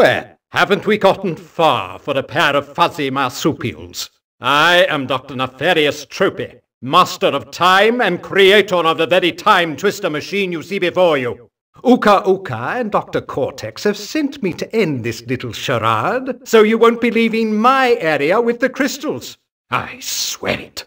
Well, haven't we gotten far for a pair of fuzzy marsupials? I am Dr. Nefarious Tropy, master of time and creator of the very time twister machine you see before you. Uka Uka and Dr. Cortex have sent me to end this little charade, so you won't be leaving my area with the crystals. I swear it.